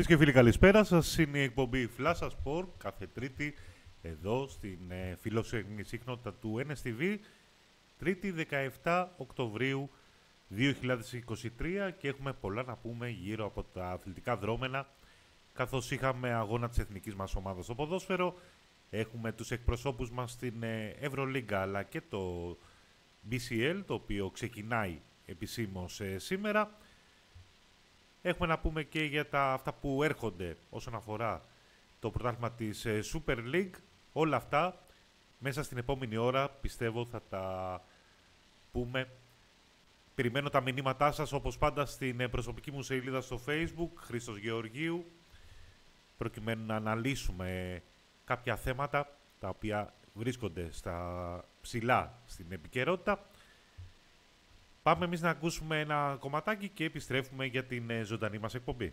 Φίλε και φίλοι, καλησπέρα σας. Είναι η εκπομπή Flash Sport κάθε Τρίτη εδώ στην ε, φιλοσοφική σύχνοτητα του NSTV. Τρίτη 17 Οκτωβρίου 2023 και έχουμε πολλά να πούμε γύρω από τα αθλητικά δρόμενα καθώς είχαμε αγώνα της εθνικής μας ομάδας στο ποδόσφαιρο έχουμε τους εκπροσώπους μας στην ε, Ευρωλίγκα αλλά και το BCL το οποίο ξεκινάει επισήμως ε, σήμερα Έχουμε να πούμε και για τα, αυτά που έρχονται όσον αφορά το πρωτάθλημα της ε, Super League. Όλα αυτά μέσα στην επόμενη ώρα πιστεύω θα τα πούμε. Περιμένω τα μηνύματά σας όπως πάντα στην ε, προσωπική μου σελίδα στο Facebook, Χρήστος Γεωργίου, προκειμένου να αναλύσουμε κάποια θέματα τα οποία βρίσκονται στα ψηλά στην επικαιρότητα. Πάμε εμείς να ακούσουμε ένα κομματάκι και επιστρέφουμε για την ε, ζωντανή μας εκπομπή.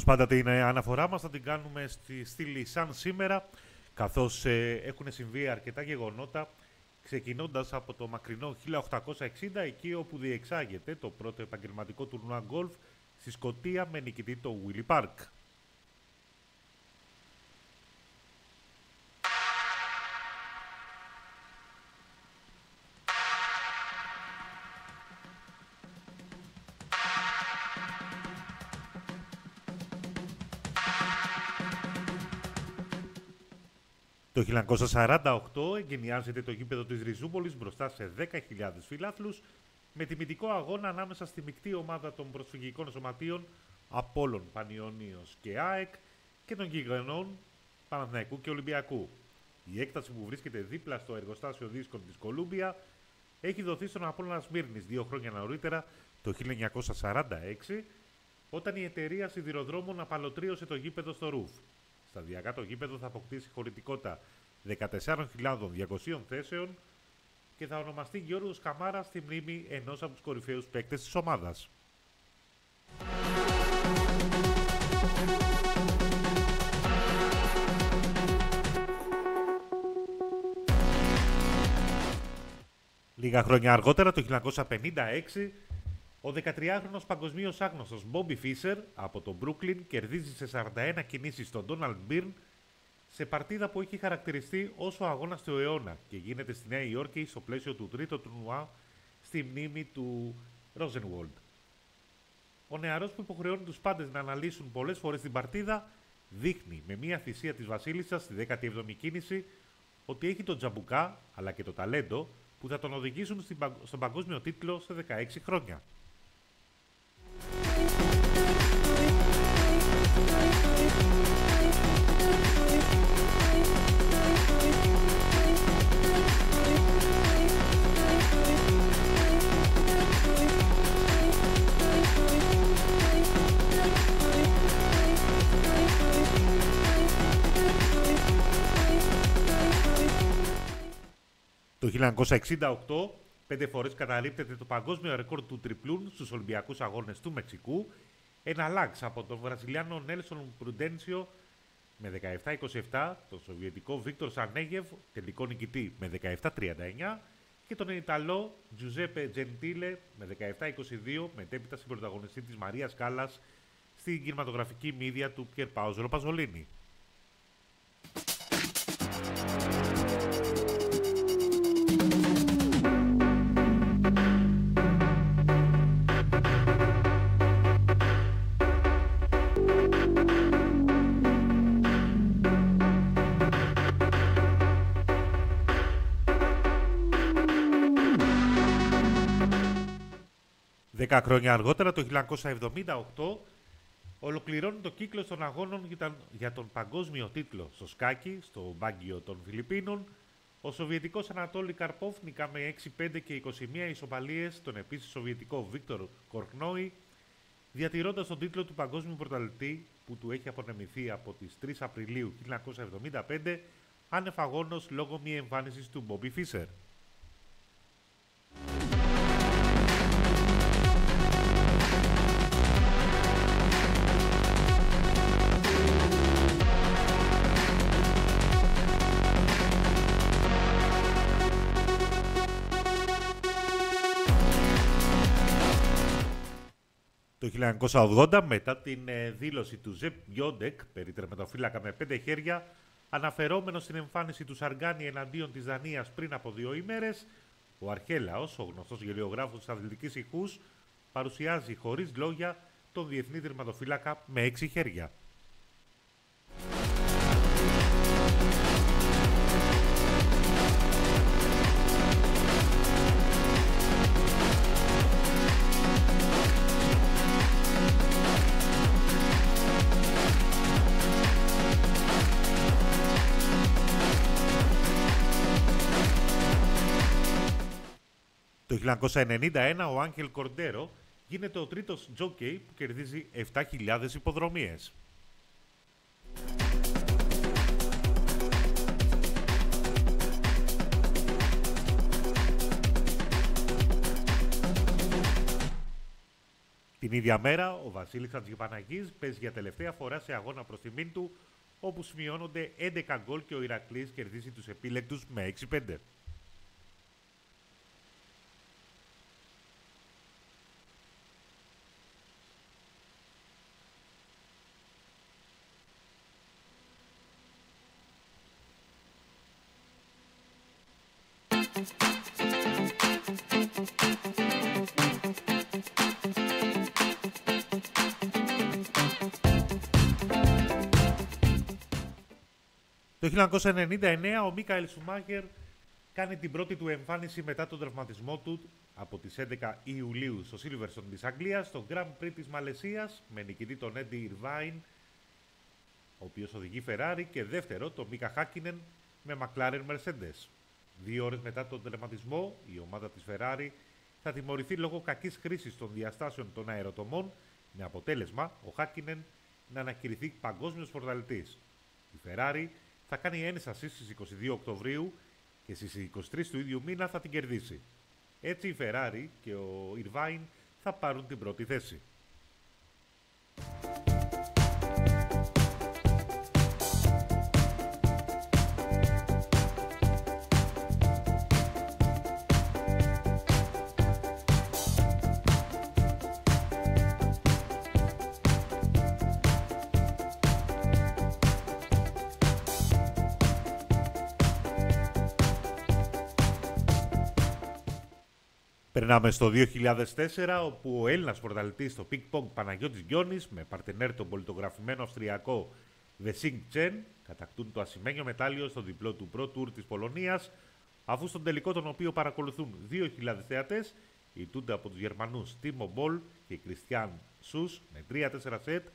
Όπως πάντα την ε, αναφορά μας θα την κάνουμε στη στήλη σαν σήμερα, καθώς ε, έχουν συμβεί αρκετά γεγονότα, ξεκινώντας από το μακρινό 1860, εκεί όπου διεξάγεται το πρώτο επαγγελματικό τουρνουά γκολφ στη Σκωτία με νικητή το Willy Park. Το 1948 εγκαινιάζεται το γήπεδο της Ριζούπολης μπροστά σε 10.000 φιλάθλους με τιμητικό αγώνα ανάμεσα στη μεικτή ομάδα των προσφυγικών σωματείων Απόλλων Πανιωνίος και ΑΕΚ και των γηγενών Παναθηναϊκού και Ολυμπιακού. Η έκταση που βρίσκεται δίπλα στο εργοστάσιο δίσκων της Κολούμπια έχει δοθεί στον Απόλλωνα Σμύρνης δύο χρόνια νωρίτερα, το 1946, όταν η εταιρεία σιδηροδρόμων απαλωτρίωσε το γήπεδο στο Ρουφ. Σταδιακά το γήπεδο θα αποκτήσει χωρητικότητα 14.200 θέσεων και θα ονομαστεί Γιώργος Καμάρας στη μνήμη ενός από τους κορυφαίους παίκτες της ομάδας. Λίγα χρόνια αργότερα, το 1956, ο 13χρονος παγκοσμίως άγνωστος Μπόμπι Φίσερ από το Brooklyn κερδίζει σε 41 κινήσεις στον Donald Byrne σε παρτίδα που έχει χαρακτηριστεί ως ο αγώνας του αιώνα και γίνεται στη Νέα Υόρκη στο πλαίσιο του τρίτου τουρνουά στη μνήμη του Rosenwald. Ο νεαρός που υποχρεώνει τους πάντες να αναλύσουν πολλές φορές την παρτίδα δείχνει με μία θυσία της Βασίλισσας στη 17η κίνηση ότι έχει τον τζαμπουκά αλλά και το ταλέντο που θα τον οδηγήσουν στον παγκόσμιο τίτλο σε 16 χρόνια. Το 1968 πέντε φορές καταρρύπτεται το παγκόσμιο ρεκόρ του τριπλούν στους Ολυμπιακούς Αγώνες του Μεξικού, ένα λάξ από τον Βραζιλιάνο Νέλσον Προυντένσιο με 17-27, τον Σοβιετικό Βίκτορ Σανέγεβ, τελικό νικητή με 17-39 και τον Ιταλό Τζουζέπε Τζεντήλε με 17-22, μετέπειτα στην πρωταγωνιστή της Μαρίας Κάλλας στην κινηματογραφική μύδια του Πιερ Πάουζο Παζολίνη. Δέκα χρόνια αργότερα, το 1978, ολοκληρώνει το κύκλο των αγώνων για τον παγκόσμιο τίτλο στο σκάκι, στο Μπάγκιο των Φιλιππίνων. Ο Σοβιετικός Ανατόλη Καρπόφ νικά με 6-5 και 21 ισοπαλίες τον επίσης Σοβιετικό Βίκτορ Κορκνόη, διατηρώντας τον τίτλο του παγκόσμιου πρωταλητή που του έχει απονεμηθεί από τις 3 Απριλίου 1975 ανεφαγόνος λόγω μη εμφάνισης του Μπόμπι Φίσερ. Το 1980, μετά την ε, δήλωση του Ζεπ Γιόντεκ περί τερματοφύλακα με πέντε χέρια, αναφερόμενος στην εμφάνιση του Σαργκάνη εναντίον της Δανίας πριν από δύο ημέρες, ο Αρχέλαος, ο γνωστός γελιογράφος της αθλητικής ηχούς, παρουσιάζει χωρίς λόγια τον διεθνή τερματοφύλακα με έξι χέρια. Το 1991 ο Άγγελ Κορντέρο γίνεται ο τρίτος τζόκεϊ που κερδίζει 7.000 υποδρομίες. Την ίδια μέρα, ο Βασίλης Χατζηπαναγής παίζει για τελευταία φορά σε αγώνα προς τιμήν του, όπου σημειώνονται 11 γκολ και ο Ηρακλής κερδίζει τους επίλεκτους με 6-5. Το 1999 ο Μίκαελ Σουμάχερ κάνει την πρώτη του εμφάνιση μετά τον τραυματισμό του από τις 11 Ιουλίου στο Silverstone της Αγγλίας, στο Grand Prix της Μαλαισίας, με νικητή τον Έντι Ιρβάιν, ο οποίος οδηγεί Ferrari, και δεύτερο τον Μίκα Χάκινεν με McLaren Mercedes. Δύο ώρες μετά τον τερματισμό, η ομάδα της Ferrari θα τιμωρηθεί λόγω κακής χρήσης των διαστάσεων των αεροτομών, με αποτέλεσμα ο Χάκινεν να ανακηρυθεί παγκόσμιος πρωταλητής. Η Ferrari θα κάνει ένσταση στις 22 Οκτωβρίου και στις 23 του ίδιου μήνα θα την κερδίσει. Έτσι η Ferrari και ο Irvine θα πάρουν την πρώτη θέση. Περνάμε στο 2004, όπου ο Έλληνας πρωταλητής στο Ping Pong Παναγιώτης Γκιόνης με παρτενέρ τον πολιτογραφημένο Αυστριακό Vesing Chen κατακτούν το ασημένιο μετάλλιο στο διπλό του Pro Tour της Πολωνίας, αφού στον τελικό τον οποίο παρακολουθούν 2.000 θεατές, ητούνται από τους Γερμανούς Timo Boll και Christian Σους με 3-4 σετ,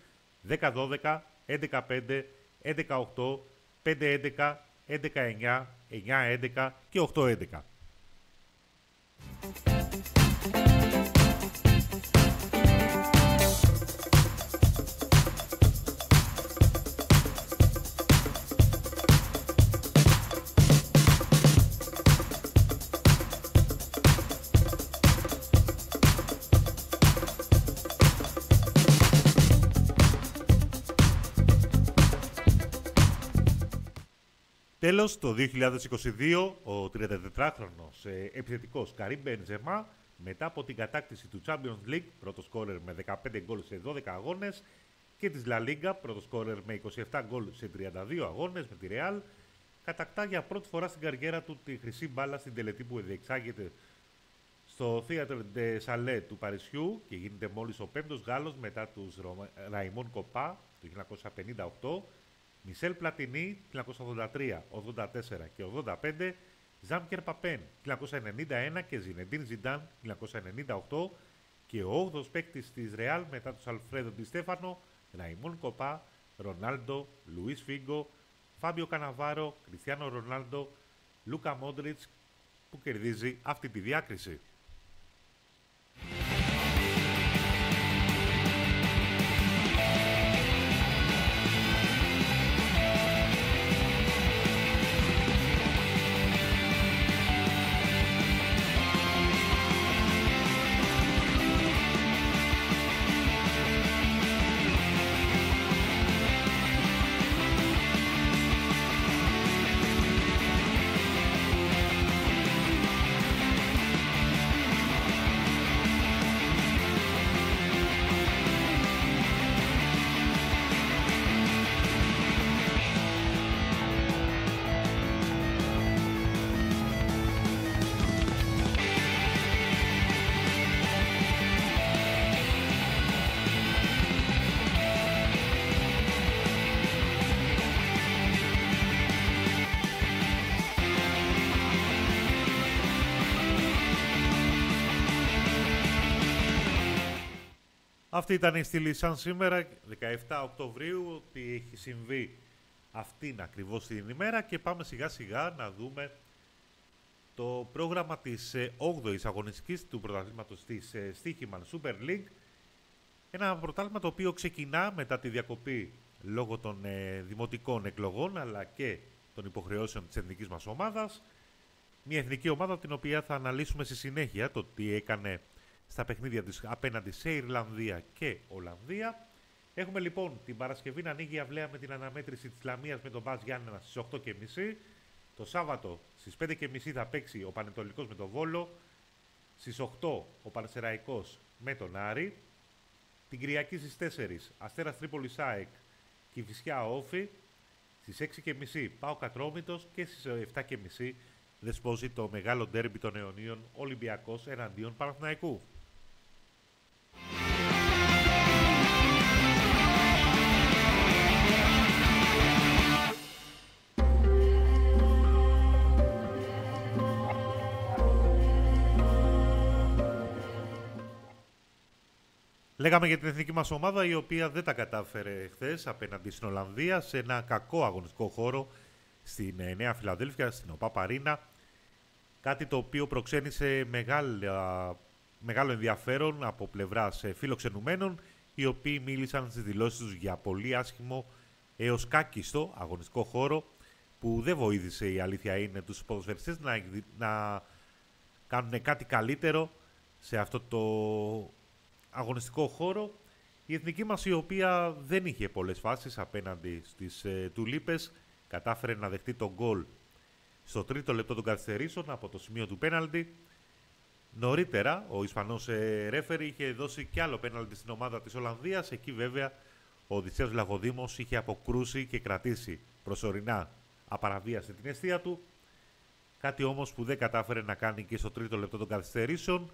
10-12, 11-5, 11-8, 5-11, 11-9, 9-11 και 8-11. Τέλος, το 2022, ο 34χρονος ε, επιθετικός Καρύμ Μπενζεμά, μετά από την κατάκτηση του Champions League, πρώτο σκόρερ με 15 γκολ σε 12 αγώνες, και της La Liga, πρώτο σκόρερ με 27 γκολ σε 32 αγώνες με τη Real, κατακτά για πρώτη φορά στην καριέρα του τη χρυσή μπάλα στην τελετή που διεξάγεται στο Theatre de Salé του Παρισιού και γίνεται μόλις ο πέμπτος Γάλλος μετά τους Ραϊμόν Κοπά το 1958 Μισελ Πλατινί 1983, 84 και 85, Ζάμκερ Παπέν 1991 και Ζινεντίν Ζιντάν 1998 και ο 8ος παίκτης της Ρεάλ μετά τους Αλφρέδο Ντι Στέφανο, Ραϊμόν Κοπά, Ρονάλντο, Λουίς Φίγκο, Φάμπιο Καναβάρο, Κριστιανό Ρονάλντο, Λούκα Μόντριτς που κερδίζει αυτή τη διάκριση. Αυτή ήταν η στήλη σαν σήμερα, 17 Οκτωβρίου, τι έχει συμβεί αυτήν ακριβώς την ημέρα και πάμε σιγά σιγά να δούμε το πρόγραμμα της 8ης ε, αγωνιστικής του πρωταθλήματος της ε, Στίχημαν Super League. Ένα πρωτάθλημα το οποίο ξεκινά μετά τη διακοπή λόγω των ε, δημοτικών εκλογών αλλά και των υποχρεώσεων της εθνικής μας ομάδας. Μια εθνική ομάδα την οποία θα αναλύσουμε στη συνέχεια το τι έκανε στα παιχνίδια της απέναντι σε Ιρλανδία και Ολλανδία. Έχουμε λοιπόν την Παρασκευή να ανοίγει η αυλαία με την αναμέτρηση της Λαμίας με τον Μπάζ Γιάννενα στις 8.30. Το Σάββατο στις 5.30 θα παίξει ο Πανετολικός με τον Βόλο. Στις 8 ο Πανσεραϊκός με τον Άρη. Την Κυριακή στις 4 Αστέρας Τρίπολης ΑΕΚ και η Φυσιά Όφη. Στις 6.30 πάω Κατρόμητος και στις 7.30 δεσπόζει το μεγάλο ντέρμπι των αιωνίων Ολυμπιακός εναντίον Παναθηναϊκού. Λέγαμε για την εθνική μας ομάδα η οποία δεν τα κατάφερε χθες απέναντι στην Ολλανδία σε ένα κακό αγωνιστικό χώρο στην ε, Νέα Φιλαδέλφια, στην ΟΠΑ Παρίνα. Κάτι το οποίο προξένησε μεγάλο ενδιαφέρον από πλευράς ε, φιλοξενουμένων οι οποίοι μίλησαν στις δηλώσεις τους για πολύ άσχημο έως κάκιστο αγωνιστικό χώρο που δεν βοήθησε η αλήθεια είναι τους ποδοσφαιριστές να, να κάνουν κάτι καλύτερο σε αυτό το αγωνιστικό χώρο. Η εθνική μας η οποία δεν είχε πολλές φάσεις απέναντι στις ε, τουλίπες κατάφερε να δεχτεί τον γκολ στο τρίτο λεπτό των καθυστερήσεων από το σημείο του πέναλτι. Νωρίτερα ο Ισπανός ε, ρέφερη είχε δώσει και άλλο πέναλτι στην ομάδα της Ολλανδίας. Εκεί βέβαια ο Οδυσσέας Λαγοδήμος είχε αποκρούσει και κρατήσει προσωρινά απαραβίαστη την αιστεία του. Κάτι όμως που δεν κατάφερε να κάνει και στο τρίτο λεπτό των καθυστερήσεων.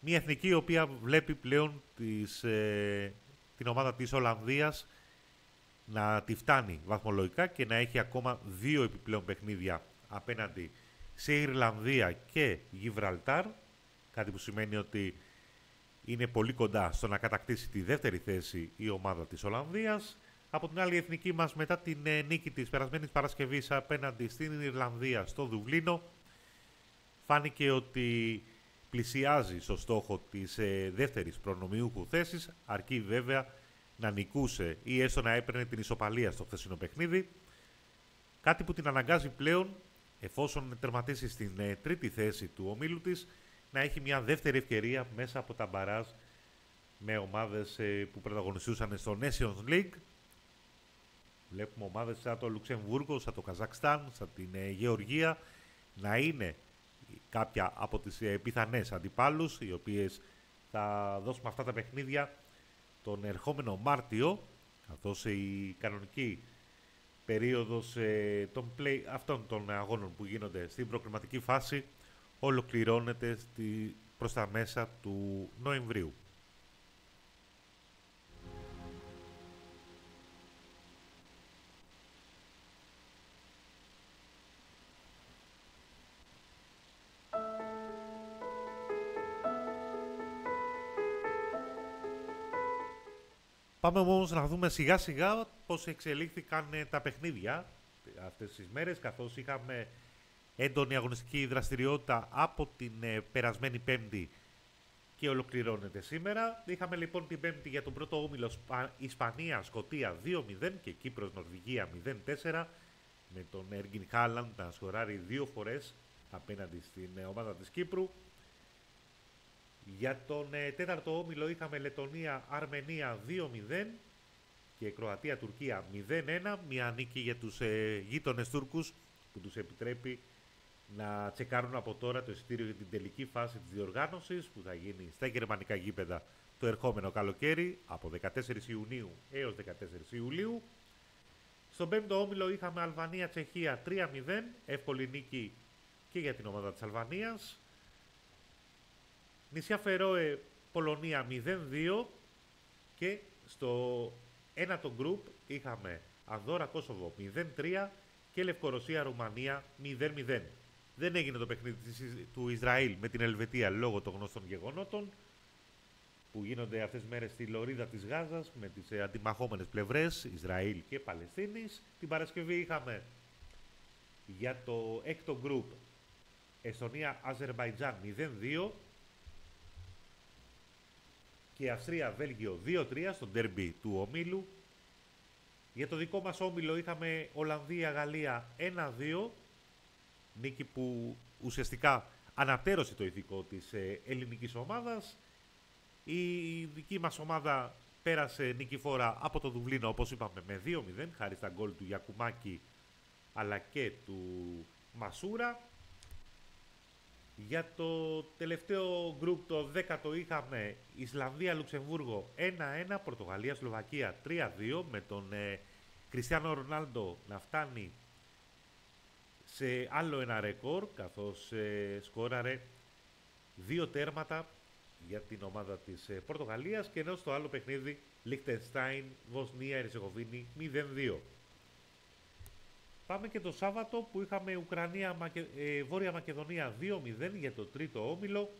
Μια εθνική η οποία βλέπει πλέον τις, ε, την ομάδα της Ολλανδίας να τη φτάνει βαθμολογικά και να έχει ακόμα δύο επιπλέον παιχνίδια απέναντι σε Ιρλανδία και Γιβραλτάρ, κάτι που σημαίνει ότι είναι πολύ κοντά στο να κατακτήσει τη δεύτερη θέση η ομάδα της Ολλανδίας. Από την άλλη εθνική μας μετά την ε, νίκη της περασμένης Παρασκευής απέναντι στην Ιρλανδία στο Δουβλίνο φάνηκε ότι πλησιάζει στο στόχο της ε, δεύτερης προνομιούχου θέσης, αρκεί βέβαια να νικούσε ή έστω να έπαιρνε την ισοπαλία στο χθεσινό παιχνίδι. Κάτι που την αναγκάζει πλέον, εφόσον τερματίσει στην ε, τρίτη θέση του ομίλου της, να έχει μια δεύτερη ευκαιρία μέσα από τα μπαράζ με ομάδες ε, που πρωταγωνιστούσαν στο Nations League. Βλέπουμε ομάδες σαν το Λουξεμβούργο, σαν το Καζακστάν, σαν την ε, Γεωργία να είναι κάποια από τις πιθανές αντιπάλους οι οποίες θα δώσουμε αυτά τα παιχνίδια τον ερχόμενο Μάρτιο, καθώς η κανονική περίοδος ε, των play, αυτών των αγώνων που γίνονται στην προκριματική φάση ολοκληρώνεται στη, προς τα μέσα του Νοεμβρίου. Πάμε όμως να δούμε σιγά σιγά πώς εξελίχθηκαν ε, τα παιχνίδια αυτές τις μέρες, καθώς είχαμε έντονη αγωνιστική δραστηριότητα από την ε, περασμένη Πέμπτη και ολοκληρώνεται σήμερα. Είχαμε λοιπόν την Πέμπτη για τον πρώτο όμιλο Ισπανία-Σκοτία 2-0 και Κύπρος-Νορβηγία 0-4 με τον Έργιν Χάλαντ να σκοράρει δύο φορές απέναντι στην ε, ομάδα της Κύπρου. Για τον ε, τέταρτο όμιλο είχαμε Λετωνία-Αρμενία 2-0 και Κροατία-Τουρκία 0-1. Μια νίκη για τους ε, γείτονες Τούρκους που τους επιτρέπει να τσεκάρουν από τώρα το εισιτήριο για την τελική φάση της διοργάνωσης που θα γίνει στα γερμανικά γήπεδα το ερχόμενο καλοκαίρι από 14 Ιουνίου έως 14 Ιουλίου. Στον πέμπτο όμιλο είχαμε Αλβανία-Τσεχία 3-0, εύκολη νίκη και για την ομάδα της Αλβανίας. Νησιά Φερόε Πολωνία 0-2 και στο ένατο γκρουπ είχαμε Ανδόρα Κόσοβο 0-3 και Λευκορωσία Ρουμανία 0-0. Δεν έγινε το παιχνίδι του Ισραήλ με την Ελβετία λόγω των γνωστών γεγονότων που γίνονται αυτές τις μέρες στη λωρίδα της Γάζας με τις ε, αντιμαχόμενες πλευρές Ισραήλ και Παλαιστίνης. Την Παρασκευή είχαμε για το έκτο γκρουπ Εστονία-Αζερβαϊτζάν 0-2 και Αυστρία-Βέλγιο 2-3 στο ντέρμπι του ομίλου. Για το δικό μας όμιλο είχαμε Ολλανδία-Γαλλία 1-2 νίκη που ουσιαστικά ανατέρωσε το ηθικό της ε, ελληνικής ομάδας. Η δική μας ομάδα πέρασε νικηφόρα από το Δουβλίνο, όπως είπαμε, με 2-0, χάρη στα γκολ του Γιακουμάκη αλλά και του Μασούρα. Για το τελευταίο γκρουπ, το 10ο, είχαμε Ισλανδία-Λουξεμβούργο 1-1, Πορτογαλία-Σλοβακία 3-2, με τον ε, Κριστιανό Ρονάλντο να φτάνει σε άλλο ένα ρεκόρ, καθώς ε, σκόραρε δύο τέρματα για την ομάδα της ε, Πορτογαλίας και ενώ στο άλλο παιχνίδι Λιχτενστάιν, Βοσνία, Ερζεγοβίνη 0-2. Πάμε και το Σάββατο που είχαμε Ουκρανία, Μακε... ε, Βόρεια Μακεδονία 2-0 για το τρίτο όμιλο.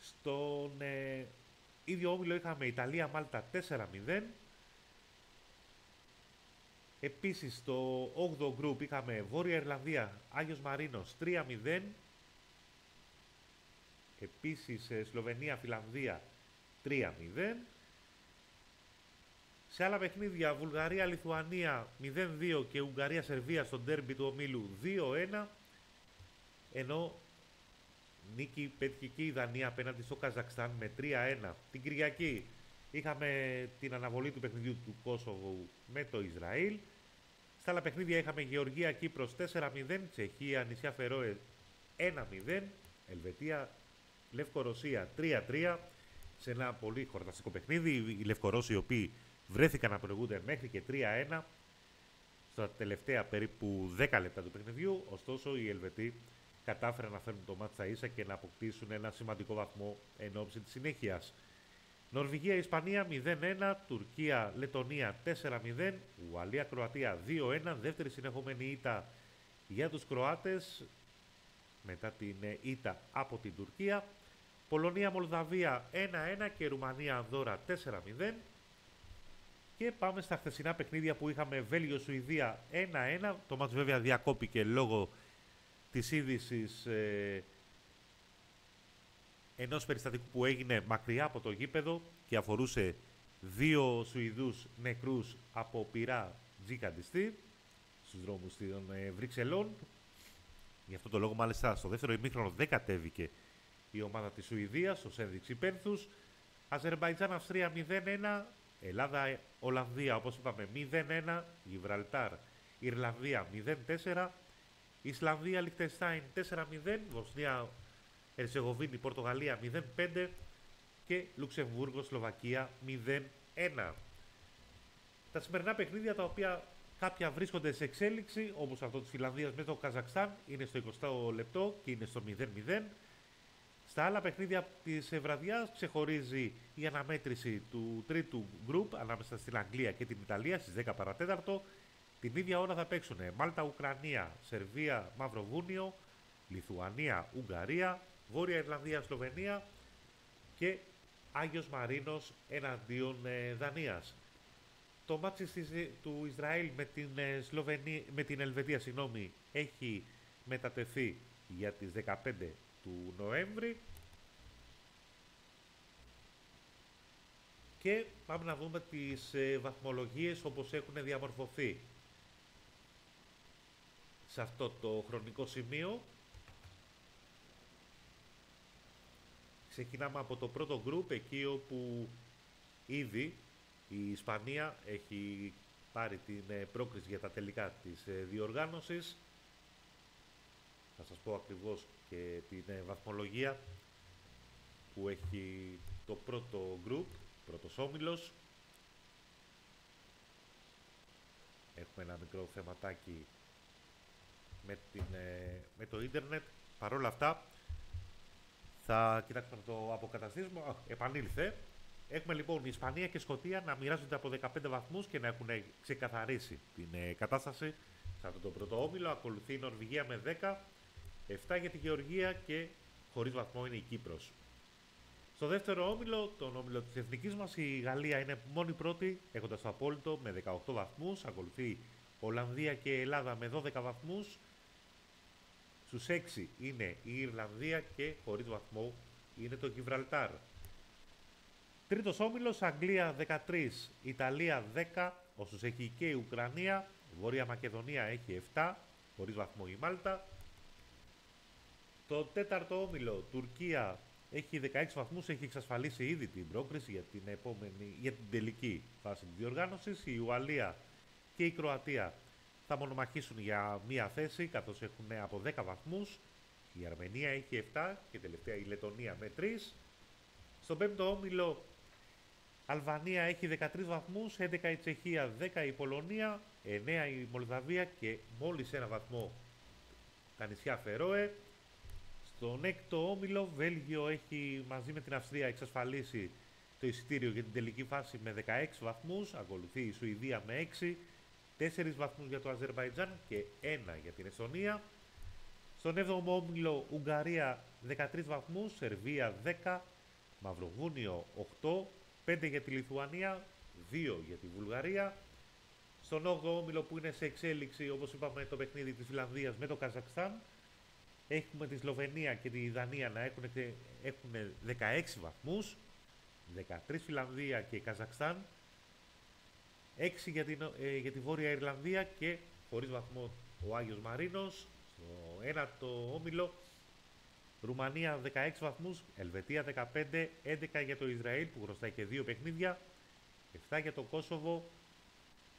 Στον ε, ίδιο όμιλο είχαμε Ιταλία-Μάλτα 4-0. Επίσης στο 8ο group είχαμε Βόρεια Ιρλανδία, Άγιος Μαρίνος 3-0. Επίσης ε, Σλοβενία, Φιλανδία 3-0. Σε άλλα παιχνίδια Βουλγαρία, Λιθουανία 0-2 και Ουγγαρία, Σερβία στο ντέρμπι του ομίλου 2-1. Ενώ νίκη πέτυχε και η Δανία απέναντι στο Καζακστάν με 3-1. Την Κυριακή είχαμε την αναβολή του παιχνιδιού του Κόσοβου με το Ισραήλ. Στα άλλα παιχνίδια είχαμε Γεωργία Κύπρος 4-0, Τσεχία νησιά Φερόε 1-0, Ελβετία Λευκορωσία 3-3 σε ένα πολύ χορταστικό παιχνίδι. Οι Λευκορώσοι οι οποίοι βρέθηκαν να προηγούνται μέχρι και 3-1 στα τελευταία περίπου 10 λεπτά του παιχνιδιού. Ωστόσο οι Ελβετοί κατάφεραν να φέρουν το μάτσα ίσα και να αποκτήσουν ένα σημαντικό βαθμό εν ώψη της συνέχειας. Νορβηγία-Ισπανία 0-1, Τουρκία-Λετωνία 4-0, Ουαλία-Κροατία 2-1, δεύτερη συνεχόμενη ήττα για τους Κροάτες μετά την ε, ήττα από την Τουρκία. Πολωνία-Μολδαβία 1-1 και Ρουμανία-Ανδόρα 4-0. Και πάμε στα χθεσινά παιχνίδια που είχαμε Βέλγιο-Σουηδία 1-1. Το μάτς βέβαια διακόπηκε λόγω της είδησης ε, ενός περιστατικού που έγινε μακριά από το γήπεδο και αφορούσε δύο Σουηδούς νεκρούς από πυρά τζικαντιστή στους δρόμους των ε, Βρυξελών. Γι' αυτό το λόγο μάλιστα στο δεύτερο ημίχρονο δεν κατέβηκε η ομάδα της Σουηδίας ως ένδειξη πένθους. Αζερμπαϊτζάν-Αυστρία 0-1, Ελλάδα-Ολλανδία όπως είπαμε 0-1, Γιβραλτάρ Ιρλανδία 0-4, Ισλανδία-Λιχτεστάιν 4-0, Βοσνία Ερσεγοβίνη, Πορτογαλία 0-5 και Λουξεμβούργο, Σλοβακία 0-1. Τα σημερινά παιχνίδια τα οποία κάποια βρίσκονται σε εξέλιξη, όπως αυτό της Φιλανδίας με το Καζακστάν, είναι στο 20 λεπτό και είναι στο 0-0. Στα άλλα παιχνίδια της βραδιάς ξεχωρίζει η αναμέτρηση του τρίτου γκρουπ ανάμεσα στην Αγγλία και την Ιταλία στις 10 παρατέταρτο. Την ίδια ώρα θα παίξουν Μάλτα, Ουκρανία, Σερβία, Μαυροβούνιο, Λιθουανία, Ουγγαρία, Βόρεια Ιρλανδία, Σλοβενία και Άγιος Μαρίνος εναντίον ε, Δανίας. Το ματς του Ισραήλ με την, ε, με την Ελβετία συγγνώμη, έχει μετατεθεί για τις 15 του Νοέμβρη και πάμε να δούμε τις ε, βαθμολογίες όπως έχουν διαμορφωθεί σε αυτό το χρονικό σημείο. Ξεκινάμε από το πρώτο γκρουπ, εκεί όπου ήδη η Ισπανία έχει πάρει την ε, πρόκριση για τα τελικά της ε, διοργάνωσης. Θα σας πω ακριβώς και την βαθμολογία που έχει το πρώτο γκρουπ πρώτος όμιλος. Έχουμε ένα μικρό θεματάκι με, την, ε, με το ίντερνετ. Παρ' όλα αυτά, θα κοιτάξουμε να το αποκαταστήσουμε. Α, επανήλθε. Έχουμε λοιπόν Ισπανία και Σκοτία να μοιράζονται από 15 βαθμούς και να έχουν ξεκαθαρίσει την ε, κατάσταση σε αυτό το πρώτο όμιλο. Ακολουθεί η Νορβηγία με 10, 7 για τη Γεωργία και χωρίς βαθμό είναι η Κύπρος. Στο δεύτερο όμιλο, τον όμιλο της εθνικής μας, η Γαλλία είναι μόνη πρώτη, έχοντας το απόλυτο με 18 βαθμούς. Ακολουθεί Ολλανδία και Ελλάδα με 12 βαθμούς. Στους 6 είναι η Ιρλανδία και χωρίς βαθμό είναι το Γιβραλτάρ. Τρίτος όμιλος, Αγγλία 13, Ιταλία 10, όσους έχει και η Ουκρανία. Βόρεια Μακεδονία έχει 7, χωρίς βαθμό η Μάλτα. Το τέταρτο όμιλο, Τουρκία έχει 16 βαθμούς, έχει εξασφαλίσει ήδη την πρόκριση για την, επόμενη, για την τελική φάση της διοργάνωσης. Η Ουαλία και η Κροατία θα μονομαχήσουν για μία θέση, καθώς έχουν από 10 βαθμούς. Η Αρμενία έχει 7 και τελευταία η Λετωνία με 3. Στον πέμπτο όμιλο Αλβανία έχει 13 βαθμούς, 11 η Τσεχία, 10 η Πολωνία, 9 η Μολδαβία και μόλις ένα βαθμό τα νησιά Φερόε. Στον έκτο όμιλο, Βέλγιο έχει μαζί με την Αυστρία εξασφαλίσει το εισιτήριο για την τελική φάση με 16 βαθμούς. Ακολουθεί η Σουηδία με 6, 4 βαθμούς για το Αζερβαϊτζάν και 1 για την Εστονία. Στον 7ο όμιλο, Ουγγαρία 13 βαθμούς, Σερβία 10, Μαυροβούνιο 8, 5 για τη Λιθουανία, 2 για τη Βουλγαρία. Στον 8ο όμιλο που είναι σε εξέλιξη, όπως είπαμε, το παιχνίδι της Φιλανδίας με το Καζακστάν, Έχουμε τη Σλοβενία και τη Δανία να έχουν, έχουν 16 βαθμούς, 13 Φιλανδία και Καζακστάν, 6 για, την, ε, για τη Βόρεια Ιρλανδία και χωρίς βαθμό ο Άγιος Μαρίνος, στο ένατο όμιλο, Ρουμανία 16 βαθμούς, Ελβετία 15, 11 για το Ισραήλ που χρωστάει και δύο παιχνίδια, 7 για το Κόσοβο,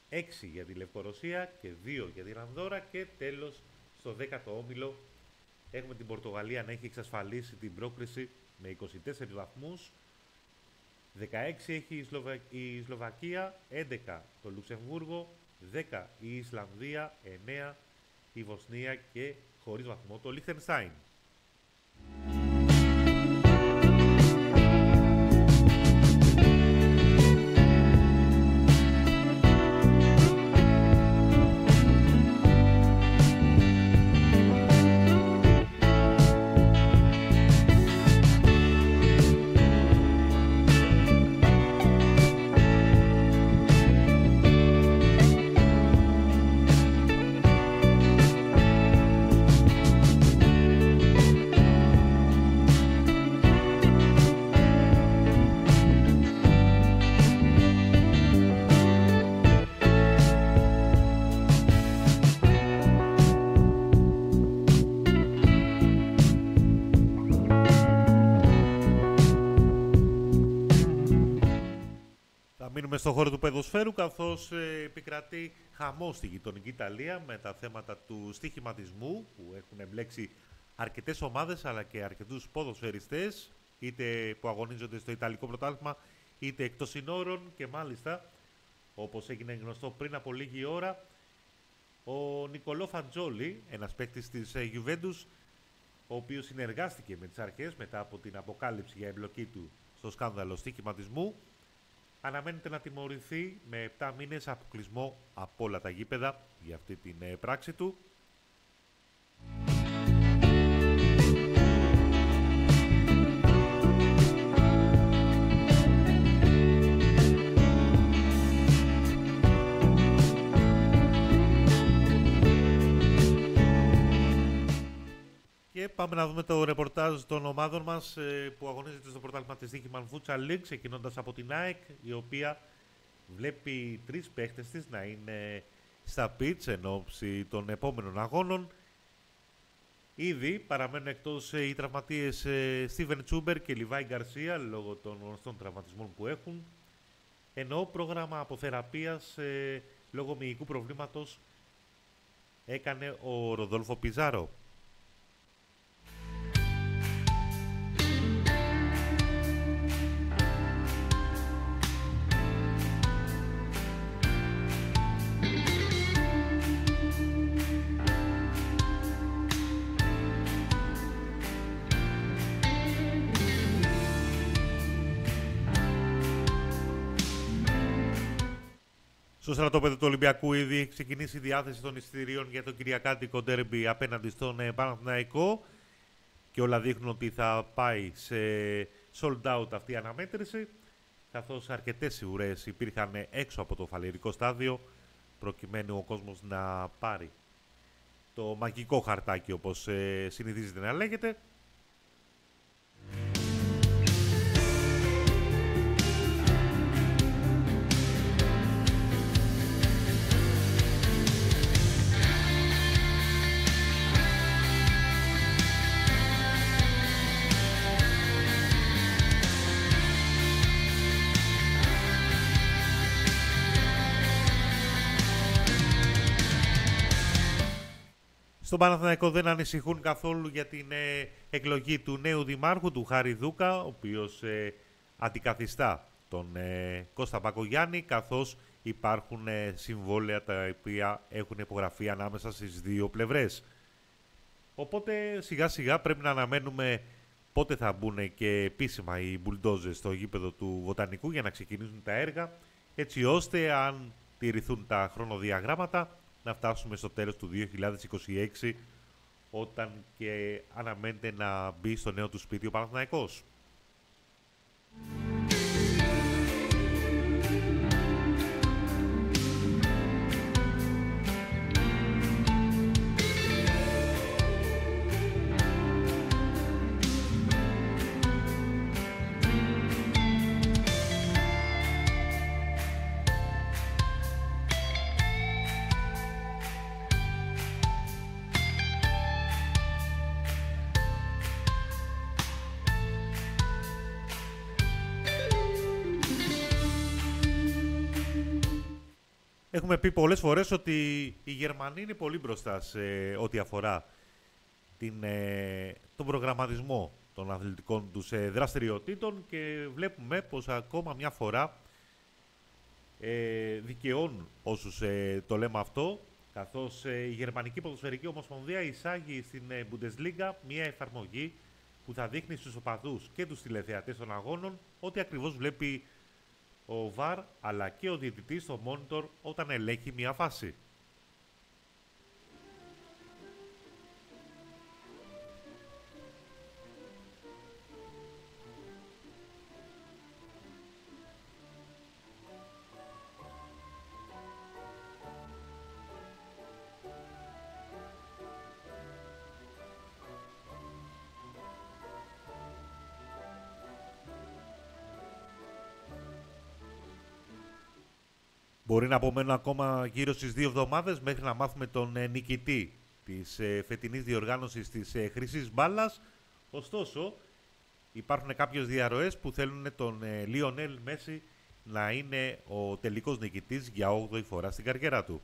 6 για τη Λευκορωσία και 2 για την Ανδόρα και τέλος στο 10ο όμιλο Έχουμε την Πορτογαλία να έχει εξασφαλίσει την πρόκριση με 24 βαθμούς. 16 έχει η, Σλοβα... η Σλοβακία, 11 το Λουξεμβούργο, 10 η Ισλανδία, 9 η Βοσνία και χωρίς βαθμό το Λίχτενστάιν. Στον χώρο του πεδοσφαίρου καθώς ε, επικρατεί χαμός στη γειτονική Ιταλία με τα θέματα του στοιχηματισμού που έχουν εμπλέξει αρκετές ομάδες αλλά και αρκετούς ποδοσφαιριστές είτε που αγωνίζονται στο Ιταλικό πρωτάθλημα είτε εκτός συνόρων. Και μάλιστα όπως έγινε γνωστό πριν από λίγη ώρα ο Νικολό Φαντζόλη, ένας παίκτης της ε, Juventus ο οποίος συνεργάστηκε με τις αρχές μετά από την αποκάλυψη για εμπλοκή του στο σκάνδαλο στοιχηματισμού αναμένεται να τιμωρηθεί με 7 μήνες αποκλεισμό από όλα τα γήπεδα για αυτή την ε, πράξη του. Πάμε να δούμε το ρεπορτάζ των ομάδων μας ε, που αγωνίζεται στο πρωτάθλημα της Δίκημαν Futsal League, ξεκινώντας από την ΑΕΚ, η οποία βλέπει τρεις παίχτες της να είναι στα πίτς εν ώψη των επόμενων αγώνων. Ήδη παραμένουν εκτός ε, οι τραυματίες Στίβεν Τσούμπερ και Λιβάη Γκαρσία λόγω των γνωστών τραυματισμών που έχουν. Ενώ πρόγραμμα αποθεραπείας ε, λόγω μυϊκού προβλήματος έκανε ο Ροδόλφο Πιζάρο. Στο στρατόπεδο του Ολυμπιακού ήδη έχει ξεκινήσει η διάθεση των εισιτηρίων για το Κυριακάτικο ντέρμπι απέναντι στον ε, Παναθηναϊκό και όλα δείχνουν ότι θα πάει σε sold out αυτή η αναμέτρηση καθώς αρκετές σιγουρές υπήρχαν έξω από το φαλερικό στάδιο προκειμένου ο κόσμος να πάρει το μαγικό χαρτάκι όπως ε, συνηθίζεται να λέγεται Στον Παναθηναϊκό δεν ανησυχούν καθόλου για την ε, εκλογή του νέου δημάρχου, του Χάρη Δούκα, ο οποίος ε, αντικαθιστά τον ε, Κώστα Μπακογιάννη, καθώς υπάρχουν ε, συμβόλαια τα οποία έχουν υπογραφεί ανάμεσα στις δύο πλευρές. Οπότε σιγά σιγά πρέπει να αναμένουμε πότε θα μπουν και επίσημα οι μπουλντόζες στο γήπεδο του Βοτανικού για να ξεκινήσουν τα έργα, έτσι ώστε αν τηρηθούν τα χρονοδιαγράμματα να φτάσουμε στο τέλος του 2026 όταν και αναμένεται να μπει στο νέο του σπίτι ο Παναθηναϊκός. Έχουμε πει πολλές φορές ότι οι Γερμανοί είναι πολύ μπροστά σε ό,τι αφορά την, ε, τον προγραμματισμό των αθλητικών τους ε, δραστηριοτήτων και βλέπουμε πως ακόμα μια φορά ε, δικαιώνουν όσους ε, το λέμε αυτό καθώς ε, η Γερμανική Ποδοσφαιρική Ομοσπονδία εισάγει στην Bundesliga μια εφαρμογή που θα δείχνει στους οπαδούς και τους τηλεθεατές των αγώνων ότι ακριβώς βλέπει ο VAR αλλά και ο διαιτητής στο monitor όταν ελέγχει μια φάση. Μπορεί να απομένουν ακόμα γύρω στις δύο εβδομάδες μέχρι να μάθουμε τον ε, νικητή της ε, φετινής διοργάνωσης της ε, Χρυσής Μπάλας. Ωστόσο, υπάρχουν κάποιες διαρροές που θέλουν τον Λιονέλ Μέση να είναι ο τελικός νικητής για 8η φορά στην καριέρα του.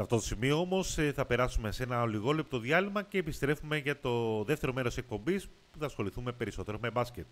Σε αυτό το σημείο όμως ε, θα περάσουμε σε ένα λιγόλεπτο διάλειμμα και επιστρέφουμε για το δεύτερο μέρος εκπομπής που θα ασχοληθούμε περισσότερο με μπάσκετ.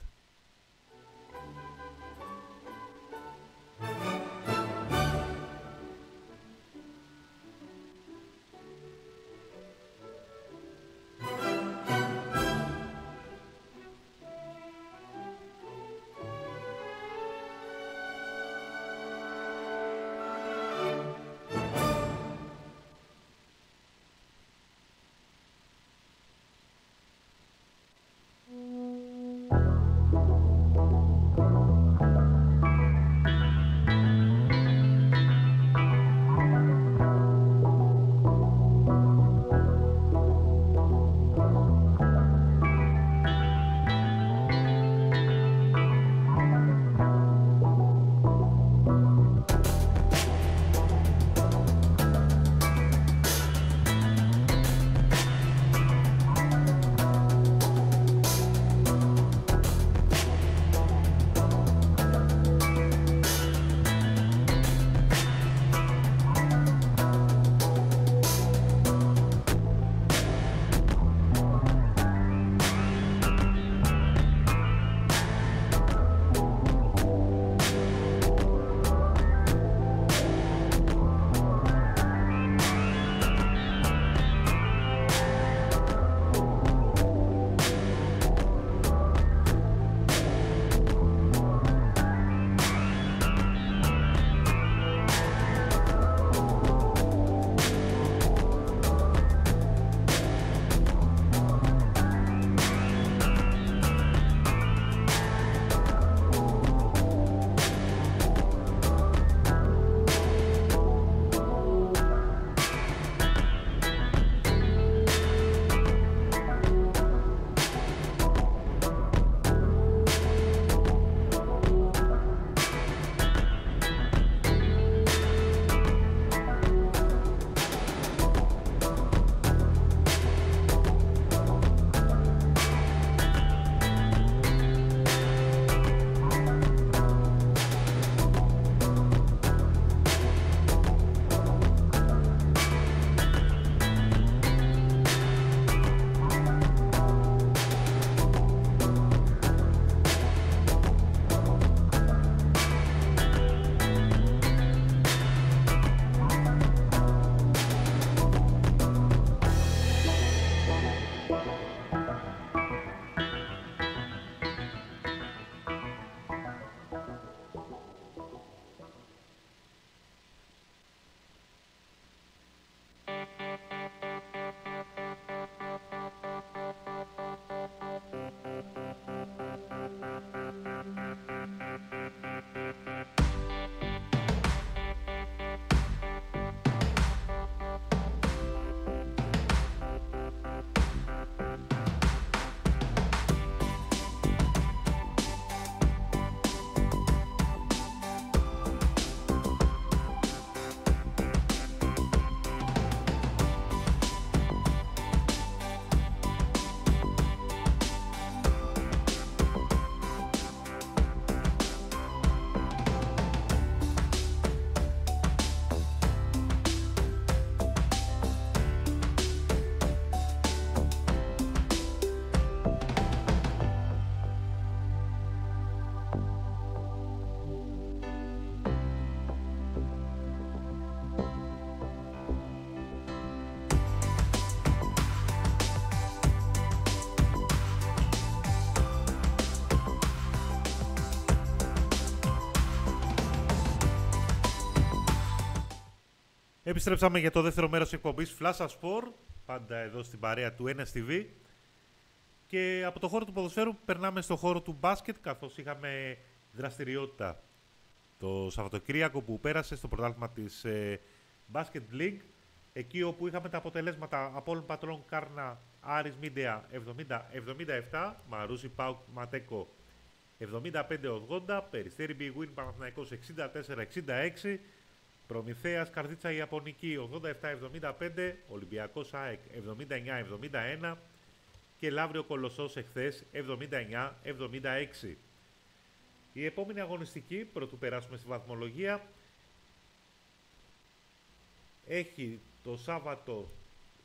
Επιστρέψαμε για το δεύτερο μέρος της εκπομπής Flash Sport, πάντα εδώ στην παρέα του NSTV. Και από το χώρο του ποδοσφαίρου περνάμε στο χώρο του μπάσκετ, καθώς είχαμε δραστηριότητα το Σαββατοκύριακο που πέρασε στο πρωτάθλημα της ε, Basket League, εκεί όπου είχαμε τα αποτελέσματα από όλων πατρών Κάρνα Άρης Μίντεα 70-77, Μαρούση Πάουκ Ματέκο 75-80, Περιστέρι Big Win Παναθηναϊκός 64-66, Προμηθέας Καρδίτσα Ιαπωνική 87-75, Ολυμπιακός ΑΕΚ 79-71 και Λαύριο Κολοσσός εχθές 79-76. Η επόμενη αγωνιστική, πρωτού περάσουμε στη βαθμολογία, έχει το Σάββατο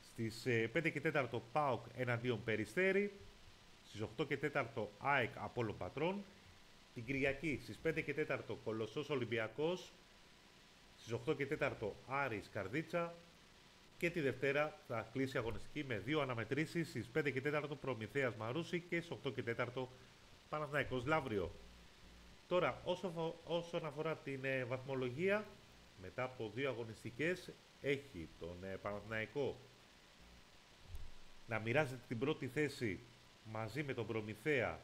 στις 5 ε, και 4 ΠΑΟΚ εναντίον Περιστέρη, στις 8 και 4 ΑΕΚ Απόλλω Πατρών, την Κυριακή στις 5 και 4 Κολοσσός Ολυμπιακός, στις 8 και 4 Άρης Καρδίτσα και τη Δευτέρα θα κλείσει αγωνιστική με δύο αναμετρήσεις στις 5 και 4 Προμηθέας Μαρούση και στις 8 και 4 Παναθηναϊκός Λαύριο. Τώρα, όσο, όσον αφορά την ε, βαθμολογία, μετά από δύο αγωνιστικές, έχει τον ε, Παναθηναϊκό να μοιράζεται την πρώτη θέση μαζί με τον Προμηθέα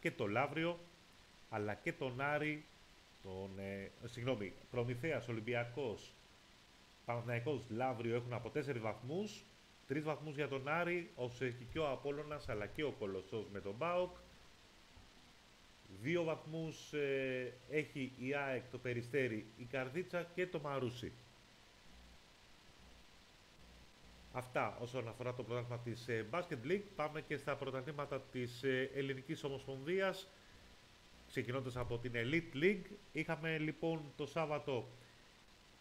και τον Λαύριο, αλλά και τον Άρη, τον, ε, συγγνώμη, Προμηθέας, Ολυμπιακός, Παναθηναϊκός, Λαύριο έχουν από 4 βαθμούς, 3 βαθμούς για τον Άρη, όσο έχει και ο Απόλλωνας αλλά και ο Κολοσσός με τον Μπάουκ, Δύο βαθμούς ε, έχει η ΑΕΚ, το Περιστέρι, η Καρδίτσα και το Μαρούσι. Αυτά όσον αφορά το πρωτάθλημα της ε, Basket League. Πάμε και στα πρωταθλήματα της ε, Ελληνικής Ομοσπονδίας. Ξεκινώντας από την Elite League. Είχαμε λοιπόν το Σάββατο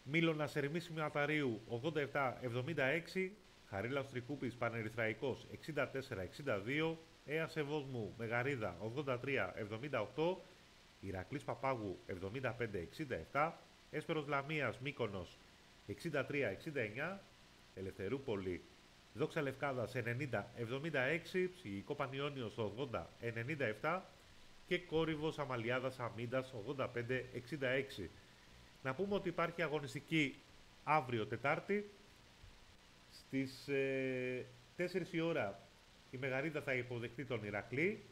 Μίλωνα Ερμής Μιαταρίου 87-76. Χαρίλαος Τρικούπης Πανερυθραϊκός 64-62. Έας Σεβόσμου Μεγαρίδα 83-78, Ηρακλής Παπάγου 75-67, Έσπερος Λαμίας Μύκονος 63-69, Ελευθερούπολη Δόξα Λευκάδας 90-76, Ψυχικό Πανιόνιος 80-97 και Κόρυβος Αμαλιάδας Αμίντας 85-66. Να πούμε ότι υπάρχει αγωνιστική αύριο Τετάρτη στις ε, 4 η ώρα η Μεγαρίδα θα υποδεχτεί τον Ηρακλή.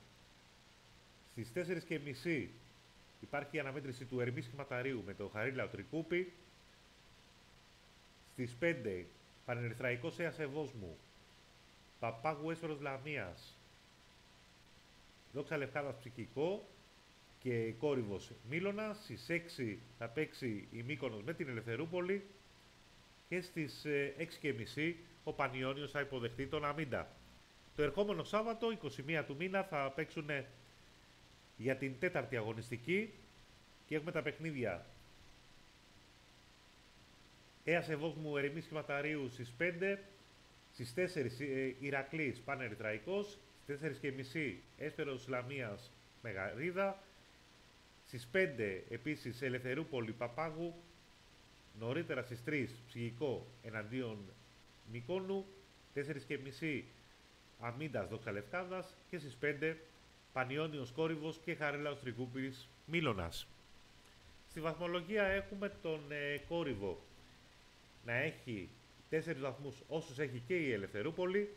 Στις 4.30 υπάρχει η αναμέτρηση του Ερμή Σχηματαρίου με τον Χαρίλα Τρικούπη. Στις 5 Πανερυθραϊκός Έας Ευόσμου, Παπάγου Έσφαιρος Λαμίας, Δόξα Λευκάδα Ψυχικό και Κόρυβος Μίλωνα. στις 6 θα παίξει η Μύκονος με την Ελευθερούπολη και στις ε, 6.30 ο Πανιόνιος θα υποδεχτεί τον Αμίντα. Το ερχόμενο Σάββατο, 21 του μήνα, θα παίξουν για την τέταρτη αγωνιστική και έχουμε τα παιχνίδια. Έας Ευόσμου Ερημής Κυματαρίου στις 5, στις 4 ε, Ηρακλής Πανεριτραϊκός, 4.30 Έστερος Λαμίας Μεγαρίδα. Στις 5 επίσης Ελευθερούπολη Παπάγου. Νωρίτερα στις 3 Ψυχικό εναντίον Μικόνου. 4.30 Αμίντας Δοξαλευκάδας και στις 5 Πανιόνιος Κόρυβος και χαρέλα Τρικούπηρης μίλωνα. Στη βαθμολογία έχουμε τον ε, Κόρυβο να έχει 4 βαθμούς όσους έχει και η Ελευθερούπολη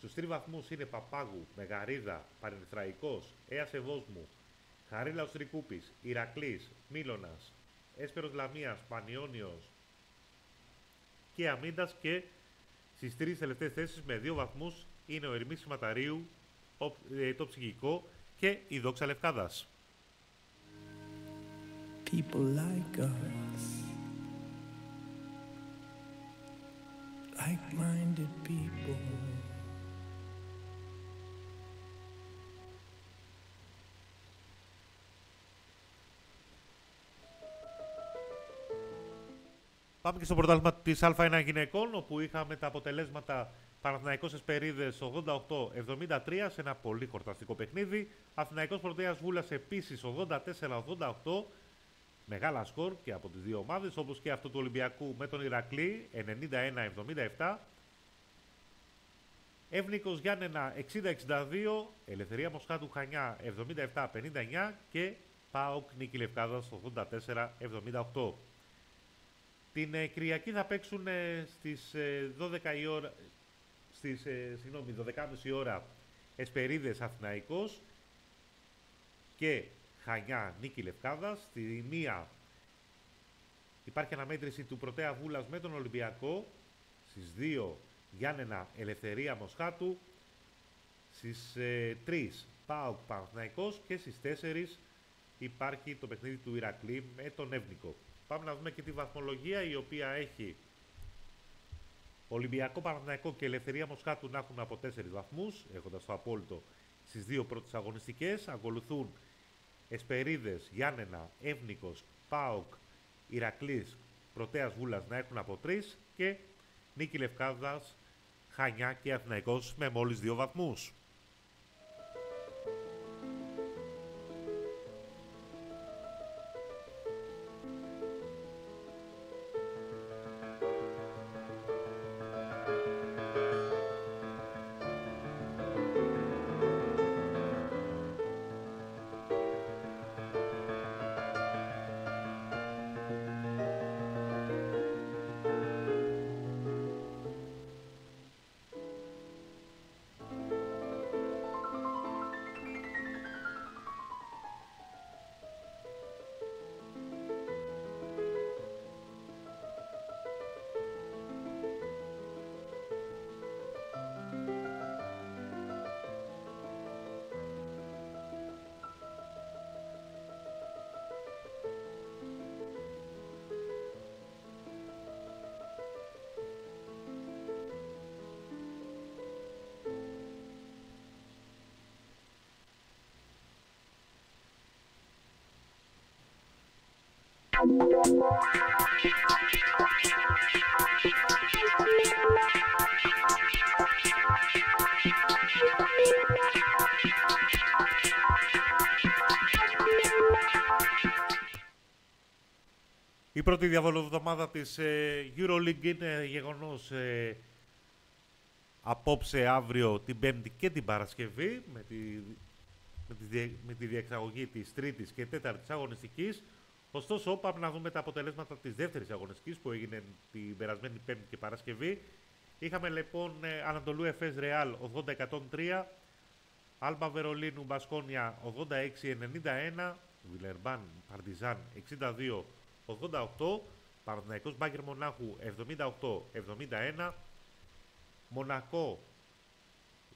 στους 3 βαθμούς είναι Παπάγου, Μεγαρίδα, Πανεθραϊκός, Έας Ευόσμου, Χαρίλαος Τρικούπης, Ηρακλής, Μήλωνας, Έσπερος Λαμίας, Πανιόνιος και Αμίντας και στις τρεις τελευταίες θέσεις με 2 βαθμούς είναι ο Ερμής Ματαρίου, ε, το ψυχικό και η Δόξα Λευκάδας. People like us, like-minded people. Πάμε και στο πρωτάθλημα της Α1 γυναικών, όπου είχαμε τα αποτελέσματα Παναθηναϊκός Εσπερίδες 88-73 σε ένα πολύ χορταστικό παιχνίδι. Αθηναϊκός Πρωτέας Βούλας επίσης 84-88. Μεγάλα σκορ και από τις δύο ομάδες, όπως και αυτό του Ολυμπιακού με τον Ηρακλή 91-77. Εύνικος Γιάννενα 60-62, Ελευθερία Μοσχάτου Χανιά 77-59 και ΠΑΟΚ Νίκη Λευκάδας 84-78. Την ε, Κυριακή θα παίξουν ε, στις 12 η ώρα, στις, συγγνώμη, 12.30 ώρα Εσπερίδες Αθηναϊκός και Χανιά Νίκη Λευκάδας. Στη μία υπάρχει αναμέτρηση του Πρωτέα Βούλας με τον Ολυμπιακό. Στις 2 Γιάννενα Ελευθερία Μοσχάτου. Στις 3 ΠΑΟΚ Παναθηναϊκός και στις 4 υπάρχει το παιχνίδι του Ηρακλή με τον Εύνικο. Πάμε να δούμε και τη βαθμολογία η οποία έχει Ολυμπιακό Παναθηναϊκό και Ελευθερία Μοσχάτου να έχουν από 4 βαθμούς, έχοντας το απόλυτο στις δύο πρώτες αγωνιστικές. Ακολουθούν Εσπερίδες, Γιάννενα, Εύνικος, ΠΑΟΚ, Ηρακλής, Πρωτέας Βούλας να έχουν από 3 και Νίκη Λευκάδας, Χανιά και Αθηναϊκός με μόλις δύο βαθμούς. Η πρώτη διαβολοβδομάδα της ε, EuroLeague είναι γεγονός ε, απόψε, αύριο, την Πέμπτη και την Παρασκευή με τη, με τη, με τη διεξαγωγή της Τρίτης και Τέταρτης αγωνιστικής. Ωστόσο, πάμε να δούμε τα αποτελέσματα της δεύτερης αγωνιστικής που έγινε την περασμένη Πέμπτη και Παρασκευή. Είχαμε λοιπόν ε, Ανατολού Εφές Ρεάλ 80-103, Άλμπα Βερολίνου Μπασκόνια 86-91, Βιλερμπάν Παρτιζάν 62 88, Παναθηναϊκός Μπάγκερ Μονάχου 78-71, Μονακό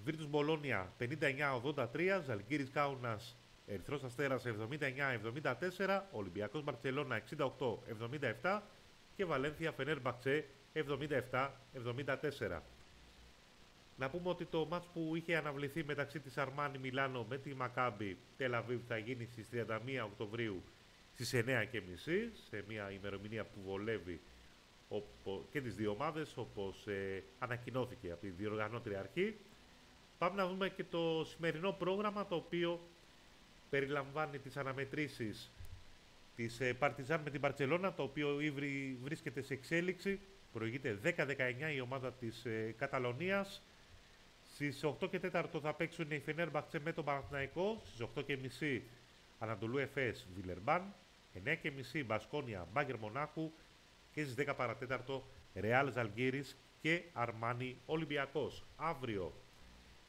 Βίρτους Μπολόνια 59-83, Ζαλγκύρης Κάουνας Ερυθρός Αστέρας 79-74, Ολυμπιακός Μπαρτσελώνα 68-77 και Βαλένθια Φενέρ Μπαξέ 77-74. Να πούμε ότι το μάτς που είχε αναβληθεί μεταξύ της Αρμάνι Μιλάνο με τη Μακάμπη Τελαβίβ θα γίνει στις 31 Οκτωβρίου στις 9.30 σε μια ημερομηνία που βολεύει και τις δύο ομάδες όπως ε, ανακοινώθηκε από τη διοργανώτρια αρχή. Πάμε να δούμε και το σημερινό πρόγραμμα το οποίο περιλαμβάνει τις αναμετρήσεις της ε, Παρτιζάν με την Παρτσελώνα το οποίο βρίσκεται σε εξέλιξη. Προηγείται 10-19 η ομάδα της ε, Καταλωνίας. Στις 8 και 4 θα παίξουν οι Φενέρμπαχτσε με τον Παναθηναϊκό. Στις 8 και μισή Ανατολού Εφές Βιλερμπάν. 9.30 Μπασκόνια Μπάγκερ Μονάχου και στις 10 παρατέταρτο Ρεάλ Ζαλγκύρης και Αρμάνι Ολυμπιακός. Αύριο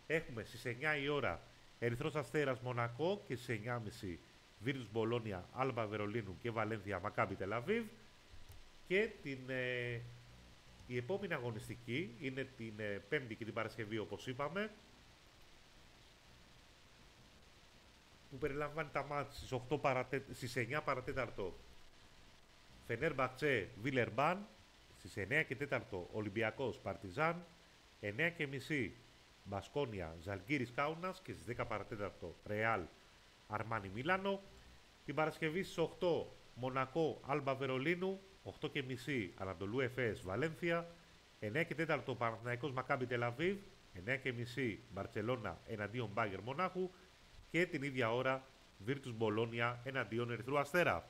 έχουμε στις 9 η ώρα Ερυθρός Αστέρας Μονακό και στις 9.30 Βίρτους Μπολόνια, Άλμπα Βερολίνου και Βαλένθια Μακάμπι Τελαβίβ και την, ε, η επόμενη αγωνιστική είναι την ε, Πέμπτη και την Παρασκευή όπως είπαμε που περιλαμβάνει τα μάτια στις, 8 παρατε... στις 9 παρατέταρτο. Φενέρ Μπαξέ Βίλερμπαν στις 9 και 4 Ολυμπιακός Παρτιζάν 9 και μισή Μπασκόνια Ζαλγκύρης Κάουνας και στις 10 παρατέταρτο Ρεάλ Αρμάνι Μίλανο την Παρασκευή στις 8 Μονακό Άλμπα Βερολίνου 8 και μισή Ανατολού Εφές Βαλένθια 9 και 4 Παναθηναϊκός Μακάμπι Τελαβίβ 9 και μισή Μπαρτσελώνα εναντίον Μπάγκερ Μονάχου και την ίδια ώρα Βίρτους Μπολόνια εναντίον Ερυθρού Αστέρα.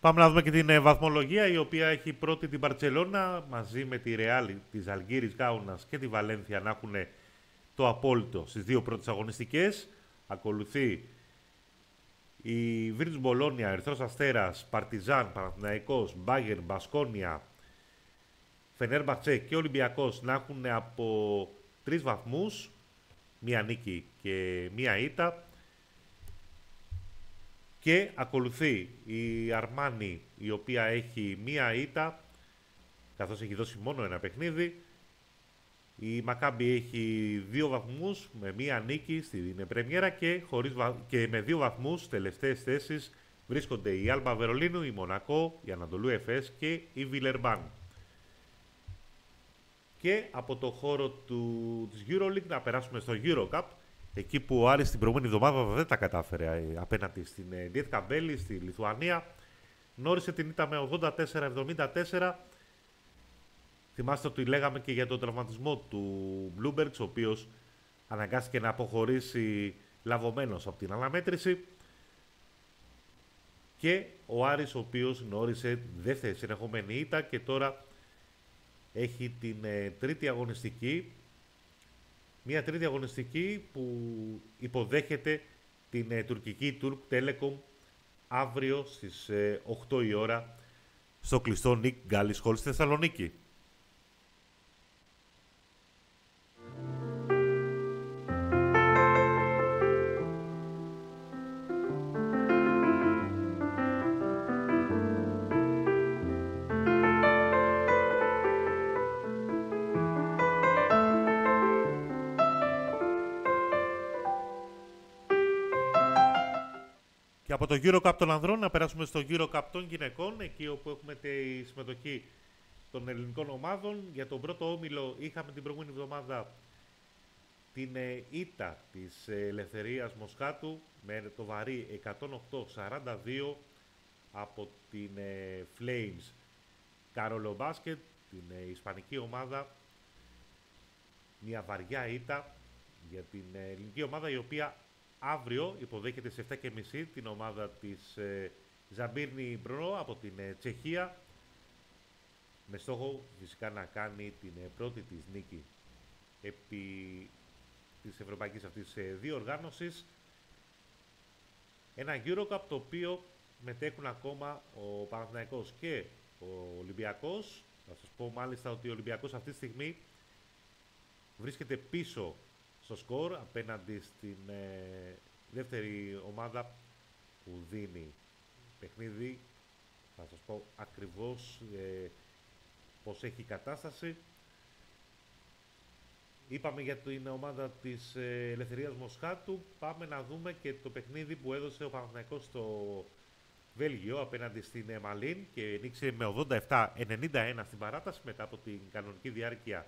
Πάμε να δούμε και την ε, βαθμολογία η οποία έχει πρώτη την Παρτσελώνα μαζί με τη Ρεάλ της Αλγύρης Γκάουνας και τη Βαλένθια να έχουν το απόλυτο στις δύο πρώτες αγωνιστικές. Ακολουθεί η Βίρτς Μπολόνια, Ερθρός Αστέρας, Παρτιζάν, Παναθηναϊκός, Μπάγερ, Μπασκόνια, Φενέρ Μπατσέ και Ολυμπιακός να έχουν από τρεις βαθμούς, μία νίκη και μία ήττα. Και ακολουθεί η Αρμάνι, η οποία έχει μία ήττα, καθώς έχει δώσει μόνο ένα παιχνίδι. Η Μακάμπη έχει δύο βαθμούς με μία νίκη στην Πρεμιέρα και, χωρίς, και με δύο βαθμούς τελευταίες θέσεις βρίσκονται η Άλμπα Βερολίνου, η Μονακό, η Ανατολού Εφές και η Βιλερμπάν. Και από το χώρο του, της EuroLeague να περάσουμε στο EuroCup Εκεί που ο Άρης την προηγούμενη εβδομάδα δεν τα κατάφερε ε, απέναντι στην Διέτ Καμπέλη, στη Λιθουανία. Γνώρισε την ήττα με 84-74. Θυμάστε ότι λέγαμε και για τον τραυματισμό του Bloomberg, ο οποίος αναγκάστηκε να αποχωρήσει λαβωμένος από την αναμέτρηση. Και ο Άρης, ο οποίος γνώρισε δεύτερη συνεχόμενη ήττα και τώρα έχει την ε, τρίτη αγωνιστική μια τρίτη αγωνιστική που υποδέχεται την ε, τουρκική Turk Telecom αύριο στις 8 ε, η ώρα στο κλειστό Νίκ Γκάλις Χολ στη Θεσσαλονίκη. Το Euro Cup των ανδρών να περάσουμε στο Euro Cup των γυναικών, εκεί όπου έχουμε τη συμμετοχή των ελληνικών ομάδων. Για τον πρώτο όμιλο είχαμε την προηγούμενη εβδομάδα την ε, ήττα της Ελευθερίας Μοσχάτου με το βαρύ 108-42 από την ε, Flames Καρολο Μπάσκετ, την ε, ισπανική ομάδα. Μια βαριά ήττα για την ελληνική ομάδα η οποία Αύριο υποδέχεται σε 7.30 την ομάδα της ε, Ζαμπίρνη Μπρό από την ε, Τσεχία με στόχο φυσικά να κάνει την ε, πρώτη της νίκη επί της ευρωπαϊκής αυτής ε, διοργάνωσης. Ένα Eurocup το οποίο μετέχουν ακόμα ο Παναθηναϊκός και ο Ολυμπιακός. Θα σας πω μάλιστα ότι ο Ολυμπιακός αυτή τη στιγμή βρίσκεται πίσω στο σκορ απέναντι στην ε, δεύτερη ομάδα που δίνει παιχνίδι. Θα σας πω ακριβώς ε, πώς έχει η κατάσταση. Είπαμε για την ομάδα της ε, Ελευθερίας Μοσχάτου. Πάμε να δούμε και το παιχνίδι που έδωσε ο Παναθηναϊκός στο Βέλγιο απέναντι στην Μαλίν και νίξε με 87-91 στην παράταση μετά από την κανονική διάρκεια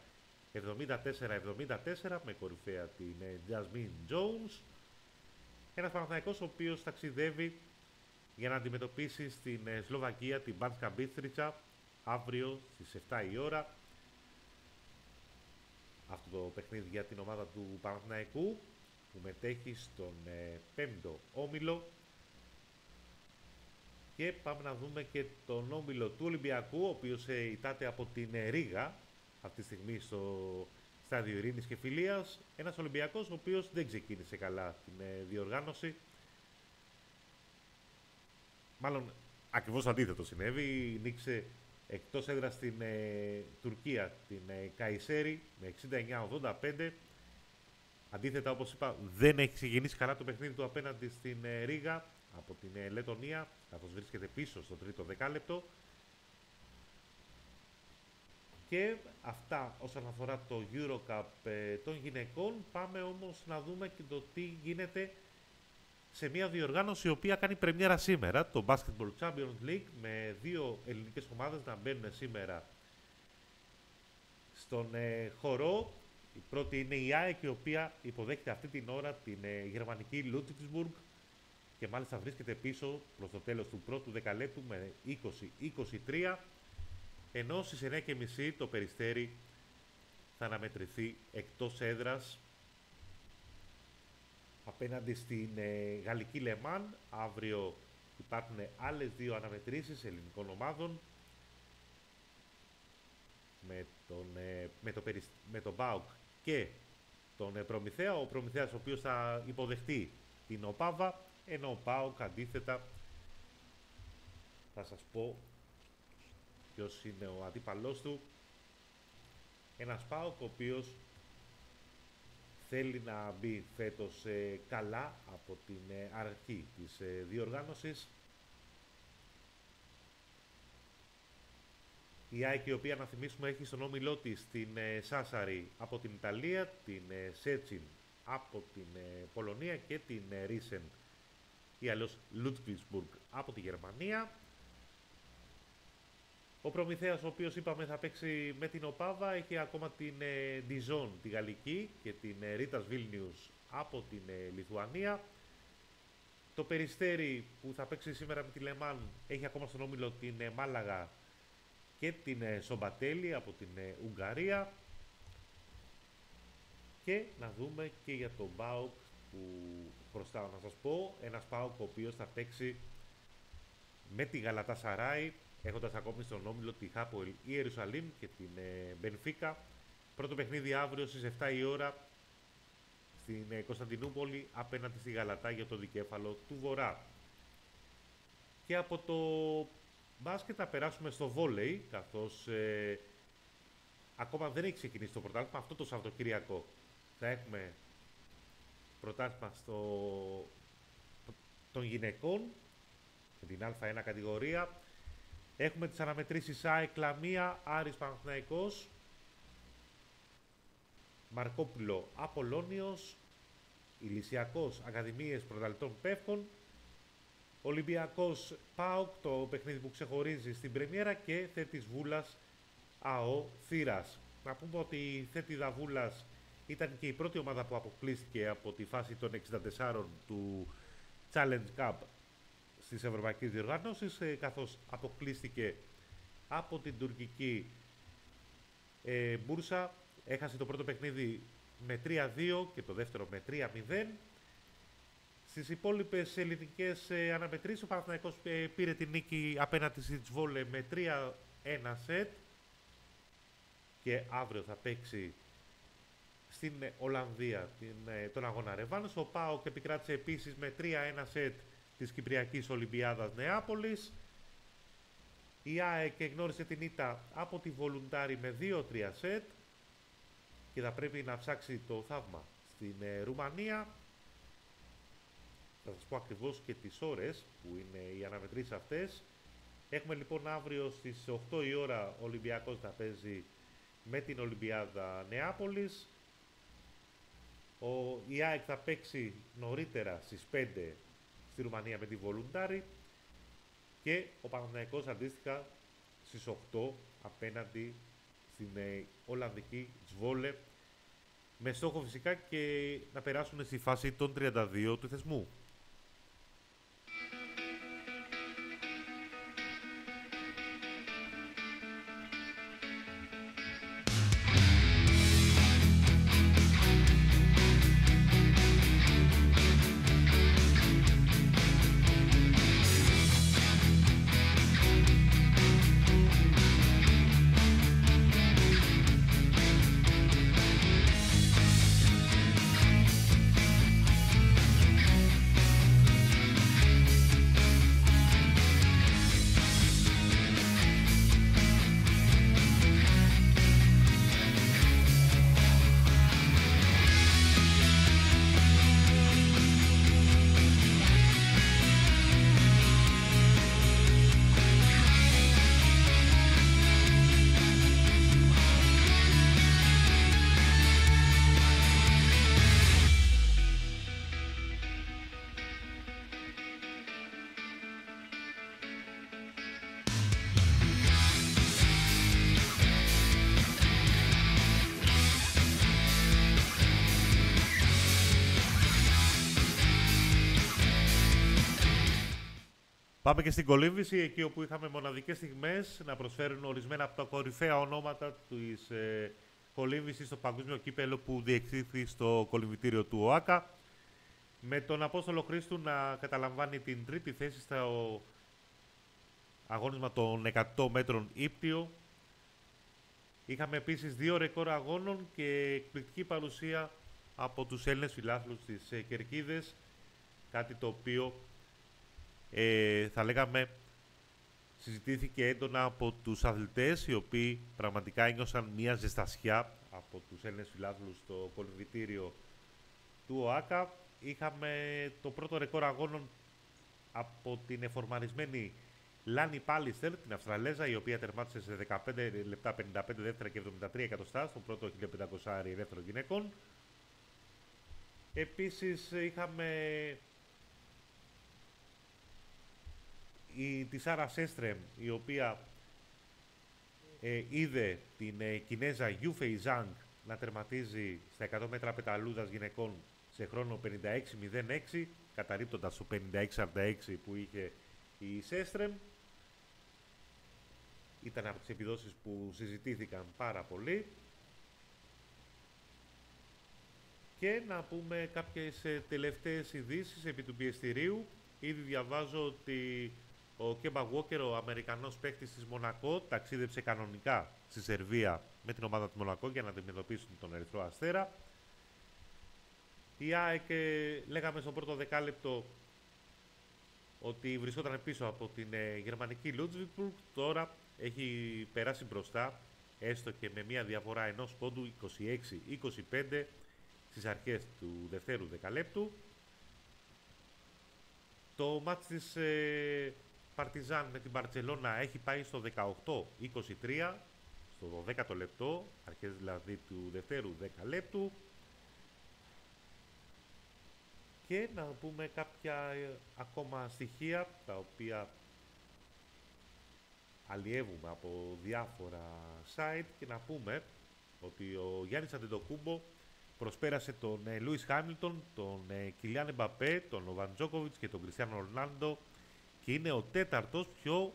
74-74 με κορυφαία την ε, Jasmine Jones. Ένας Παναθηναϊκός ο οποίος ταξιδεύει για να αντιμετωπίσει στην ε, Σλοβακία την Μπάνσκα Μπίστριτσα αύριο στις 7 η ώρα. Αυτό το παιχνίδι για την ομάδα του Παναθηναϊκού που μετέχει στον 5ο ε, όμιλο. Και πάμε να δούμε και τον όμιλο του Ολυμπιακού, ο οποίος ητάται από την Ρήγα αυτή τη στιγμή στο στάδιο ειρήνης και φιλίας. Ένας Ολυμπιακός ο οποίος δεν ξεκίνησε καλά την ε, διοργάνωση. Μάλλον ακριβώς αντίθετο συνέβη. Νίξε εκτός έδρας στην ε, Τουρκία την ε, Καϊσέρη με 69-85. Αντίθετα, όπως είπα, δεν έχει ξεκινήσει καλά το παιχνίδι του απέναντι στην ε, Ρήγα από την ε, Λετωνία, καθώς βρίσκεται πίσω στο τρίτο δεκάλεπτο. Και αυτά όσον αφορά το Eurocup ε, των γυναικών. Πάμε όμως να δούμε και το τι γίνεται σε μια διοργάνωση η οποία κάνει πρεμιέρα σήμερα, το Basketball Champions League, με δύο ελληνικές ομάδες να μπαίνουν σήμερα Στον ε, χορό η πρώτη είναι η ΑΕΚ η οποία υποδέχεται αυτή την ώρα την ε, γερμανική Ludwigsburg και μάλιστα βρίσκεται πίσω προς το τέλος του πρώτου δεκαλέπτου με 20-23 ενώ στις 9.30 το Περιστέρι θα αναμετρηθεί εκτός έδρας απέναντι στην ε, Γαλλική Λεμάν. Αύριο υπάρχουν άλλες δύο αναμετρήσεις ελληνικών ομάδων με τον, ε, με το, με τον Μπάουκ και τον ε, Προμηθέα. Ο Προμηθέας ο οποίος θα υποδεχτεί την Οπάβα, ενώ ο Μπάουκ αντίθετα θα σας πω ποιος είναι ο αντίπαλός του. Ένας Πάοκ ο οποίος θέλει να μπει φέτος ε, καλά από την ε, αρχή της ε, διοργάνωσης. Η ΑΕΚ η οποία να θυμίσουμε έχει στον όμιλό της την Σάσαρη από την Ιταλία, την Σέτσιν από την Πολωνία και την Ρίσεν ή αλλιώς Λούτβιτσμπουργκ από τη Γερμανία. Ο Προμηθέας, ο οποίος είπαμε θα παίξει με την Οπάβα, έχει ακόμα την ε, Dijon, τη Γαλλική και την ε, Ρίτας Βίλνιους από την ε, Λιθουανία. Το Περιστέρι που θα παίξει σήμερα με τη Λεμάν έχει ακόμα στον όμιλο την ε, Μάλαγα και την ε, Σομπατέλη από την ε, Ουγγαρία. Και να δούμε και για τον Μπάουκ που χρωστάω να σας πω. Ένας Μπάουκ ο οποίος θα παίξει με τη Γαλατά Σαράι έχοντας ακόμη στον όμιλο τη Χάπολ ή Ιερουσαλήμ και την ε, Μπενφίκα. Πρώτο παιχνίδι αύριο στις 7 η ώρα στην ε, Κωνσταντινούπολη απέναντι στη Γαλατά για το δικέφαλο του Βορρά. Και από το μπάσκετ θα περάσουμε στο βόλεϊ, καθώς ε, ακόμα δεν έχει ξεκινήσει το πρωτάθλημα. Αυτό το Σαββατοκυριακό θα έχουμε πρωτάθλημα στο... των γυναικών με την Α1 κατηγορία. Έχουμε τις αναμετρήσεις ΑΕΚ Λαμία, Άρης Παναθηναϊκός, Μαρκόπουλο Απολώνιος, Ηλυσιακός Ακαδημίες Πρωταλητών Πεύκων, Ολυμπιακός ΠΑΟΚ, το παιχνίδι που ξεχωρίζει στην Πρεμιέρα και Θέτης Βούλας ΑΟ Θήρας. Να πούμε ότι η Θέτιδα Βούλας ήταν και η πρώτη ομάδα που αποκλείστηκε από τη φάση των 64 του Challenge Cup στις ευρωπαϊκές διοργανώσεις ε, καθώς αποκλείστηκε από την τουρκική ε, Μπούρσα έχασε το πρώτο παιχνίδι με 3-2 και το δεύτερο με 3-0 στις υπόλοιπες ελληνικές ε, αναμετρήσεις ο Παναθηναϊκός ε, πήρε την νίκη απέναντι στη Τσβόλε με 3-1 σετ. Και αύριο θα παίξει στην Ολλανδία την, ε, τον αγώνα Ρεβάνος. Ο Πάοκ επικράτησε επίσης με 3-1 σετ της Κυπριακής Ολυμπιάδας Νεάπολης. Η ΑΕΚ εγνώρισε την ήττα από τη Βολουντάρη με 2-3 σετ και θα πρέπει να ψάξει το θαύμα στην ε, Ρουμανία. Θα σας πω ακριβώς και τις ώρες που είναι οι αναμετρήσεις αυτές. Έχουμε λοιπόν αύριο στις 8 η ώρα ο Ολυμπιακός να παίζει με την Ολυμπιάδα Νεάπολης. Ο, η ΑΕΚ θα παίξει νωρίτερα στις 5 στη Ρουμανία με τη Βολουντάρη και ο Παναθηναϊκός αντίστοιχα στις 8 απέναντι στην ε, Ολλανδική Τσβόλε με στόχο φυσικά και να περάσουν στη φάση των 32 του θεσμού. Πάμε και στην κολύμβηση, εκεί όπου είχαμε μοναδικές στιγμές να προσφέρουν ορισμένα από τα κορυφαία ονόματα της ε, κολύμβησης στο παγκόσμιο κύπελο που διεξήχθη στο κολυμβητήριο του ΟΑΚΑ με τον Απόστολο Χρήστου να καταλαμβάνει την τρίτη θέση στο αγώνισμα των 100 μέτρων ύπτιο. Είχαμε επίσης δύο ρεκόρ αγώνων και εκπληκτική παρουσία από τους Έλληνες φιλάθλους της ε, Κερκίδες, κάτι το οποίο ε, θα λέγαμε συζητήθηκε έντονα από τους αθλητές οι οποίοι πραγματικά ένιωσαν μια ζεστασιά από τους Έλληνες φιλάθλους στο κολυμβητήριο του ΟΑΚΑ. Είχαμε το πρώτο ρεκόρ αγώνων από την εφορμαρισμένη Λάνι Πάλιστερ, την Αυστραλέζα, η οποία τερμάτισε σε 15 λεπτά 55 δεύτερα και 73 εκατοστά στο πρώτο 1500 δεύτερο γυναικών. Επίσης είχαμε η, τη Σάρα Σέστρεμ, η οποία ε, είδε την ε, Κινέζα Γιούφεϊ Ζάνγκ να τερματίζει στα 100 μέτρα πεταλούδας γυναικών σε χρόνο 56-06, καταρρίπτοντας το 56-46 που είχε η Σέστρεμ. Ήταν από τις επιδόσεις που συζητήθηκαν πάρα πολύ. Και να πούμε κάποιες ε, τελευταίες ειδήσεις επί του πιεστηρίου. Ήδη διαβάζω ότι ο Κέμπα Walker, ο Αμερικανός παίκτης της Μονακό, ταξίδεψε κανονικά στη Σερβία με την ομάδα του Μονακό για να αντιμετωπίσουν τον Ερυθρό Αστέρα. Η ΑΕΚ, ε, λέγαμε στο πρώτο δεκάλεπτο ότι βρισκόταν πίσω από την ε, γερμανική Λούτζβιμπουργκ. Τώρα έχει περάσει μπροστά, έστω και με μια διαφορά ενός πόντου 26-25 στις αρχές του δευτέρου δεκαλέπτου. Το μάτς της ε, Παρτιζάν με την Μπαρτσελώνα έχει πάει στο 18-23, στο 12ο λεπτό, αρχές δηλαδή του δευτέρου δεκαλέπτου. Και να πούμε κάποια ε, ακόμα στοιχεία τα οποία αλλιεύουμε από διάφορα site και να πούμε ότι ο Γιάννης Αντετοκούμπο προσπέρασε τον Λούις Χάμιλτον, τον Κιλιάν Εμπαπέ, τον Βαντζόκοβιτς και τον Κριστιανό Ρονάλντο και είναι ο τέταρτος πιο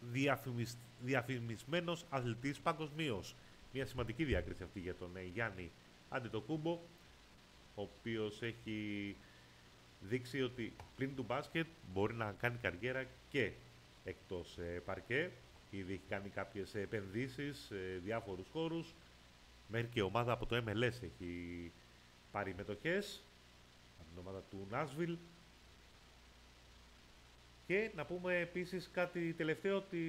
διαφημισ... διαφημισμένος αθλητής παγκοσμίως. Μια σημαντική διάκριση αυτή για τον Γιάννη Αντετοκούμπο, ο οποίος έχει δείξει ότι πλην του μπάσκετ μπορεί να κάνει καριέρα και εκτός ε, παρκέ. Ήδη έχει κάνει κάποιες επενδύσεις σε διάφορους χώρους. Μέχρι και ομάδα από το MLS έχει πάρει μετοχές. Από την ομάδα του Νάσβιλ. Και να πούμε επίσης κάτι τελευταίο ότι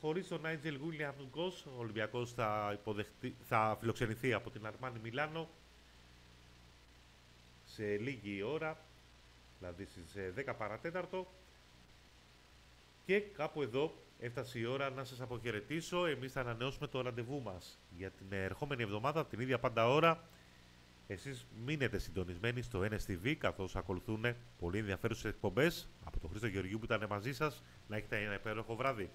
χωρίς τον Νάιτζελ Γούλιαμ Γκος ο Ολυμπιακός θα, θα φιλοξενηθεί από την Αρμάνη Μιλάνο σε λίγη ώρα, δηλαδή στις 10 παρατέταρτο και κάπου εδώ έφτασε η ώρα να σας αποχαιρετήσω. Εμείς θα ανανεώσουμε το ραντεβού μας για την ερχόμενη εβδομάδα, την ίδια πάντα ώρα. Εσείς μείνετε συντονισμένοι στο NSTV καθώς ακολουθούν πολύ ενδιαφέρουσες εκπομπές. Από τον Χρήστο Γεωργίου που ήταν μαζί σας, να έχετε ένα υπέροχο βράδυ.